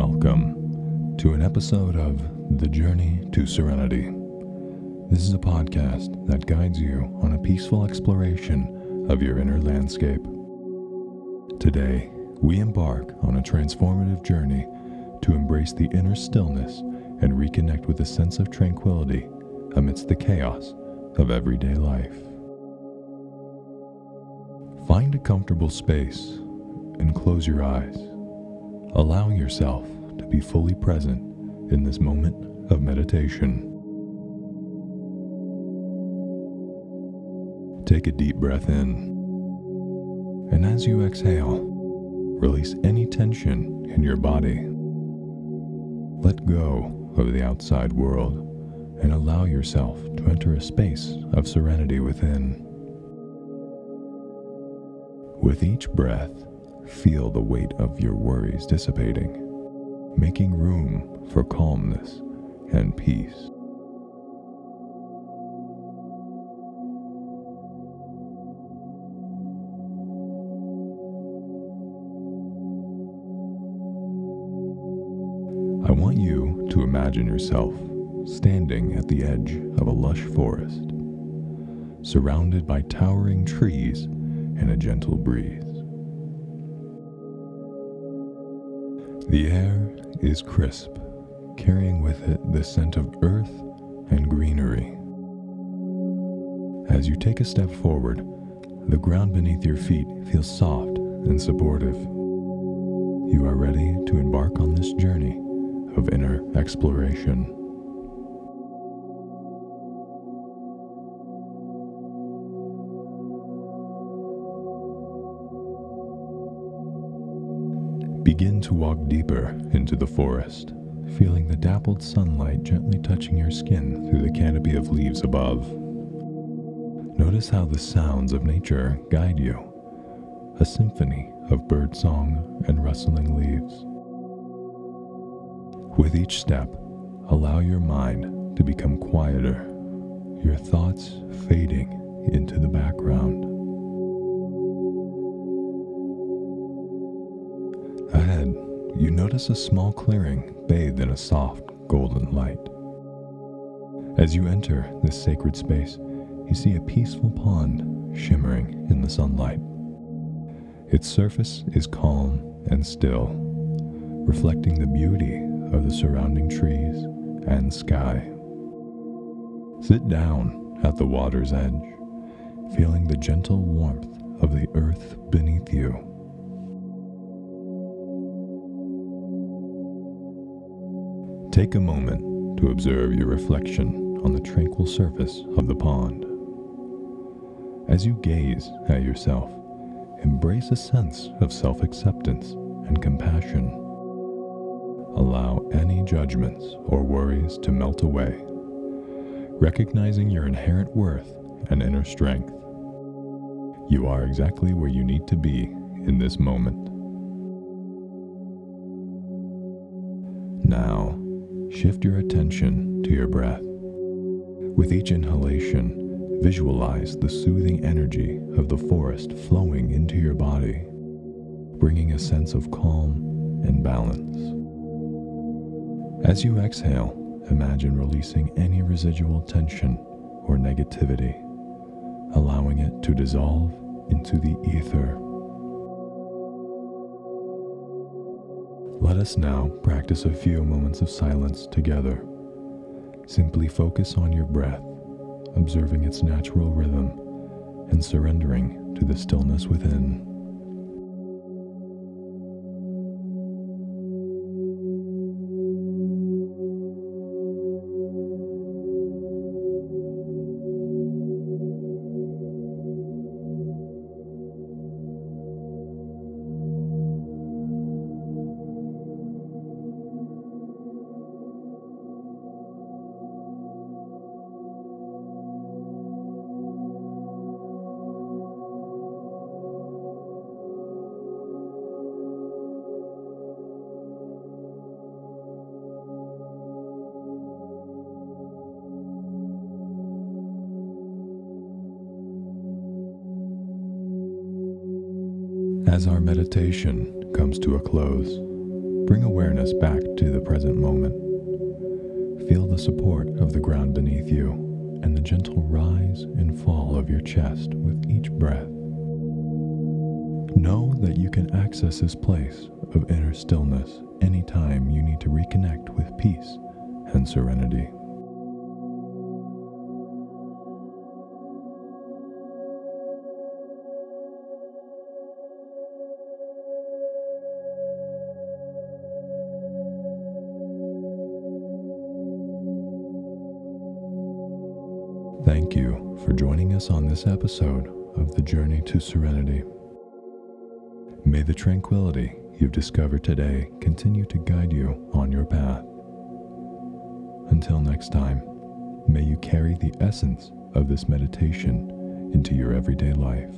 Welcome to an episode of The Journey to Serenity. This is a podcast that guides you on a peaceful exploration of your inner landscape. Today, we embark on a transformative journey to embrace the inner stillness and reconnect with a sense of tranquility amidst the chaos of everyday life. Find a comfortable space and close your eyes, allowing yourself to be fully present in this moment of meditation. Take a deep breath in, and as you exhale, release any tension in your body. Let go of the outside world and allow yourself to enter a space of serenity within. With each breath, feel the weight of your worries dissipating, making room for calmness and peace. I want you to imagine yourself standing at the edge of a lush forest, surrounded by towering trees and a gentle breeze. The air is crisp, carrying with it the scent of earth and greenery. As you take a step forward, the ground beneath your feet feels soft and supportive. You are ready to embark on this journey of inner exploration. Begin to walk deeper into the forest, feeling the dappled sunlight gently touching your skin through the canopy of leaves above. Notice how the sounds of nature guide you, a symphony of birdsong and rustling leaves. With each step, allow your mind to become quieter, your thoughts fading into the background. You notice a small clearing bathed in a soft golden light. As you enter this sacred space, you see a peaceful pond shimmering in the sunlight. Its surface is calm and still, reflecting the beauty of the surrounding trees and sky. Sit down at the water's edge, feeling the gentle warmth of the earth beneath you. Take a moment to observe your reflection on the tranquil surface of the pond. As you gaze at yourself, embrace a sense of self acceptance and compassion. Allow any judgments or worries to melt away, recognizing your inherent worth and inner strength. You are exactly where you need to be in this moment. Now, shift your attention to your breath. With each inhalation, visualize the soothing energy of the forest flowing into your body, bringing a sense of calm and balance. As you exhale, imagine releasing any residual tension or negativity, allowing it to dissolve into the ether. Let us now practice a few moments of silence together. Simply focus on your breath, observing its natural rhythm and surrendering to the stillness within. As our meditation comes to a close, Bring awareness back to the present moment. Feel the support of the ground beneath you and the gentle rise and fall of your chest with each breath. Know that you can access this place of inner stillness anytime you need to reconnect with peace and serenity. Thank you for joining us on this episode of The Journey to Serenity. May the tranquility you've discovered today continue to guide you on your path. Until next time, may you carry the essence of this meditation into your everyday life.